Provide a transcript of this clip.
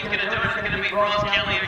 he's going to do it. It's going to be Ross Kelly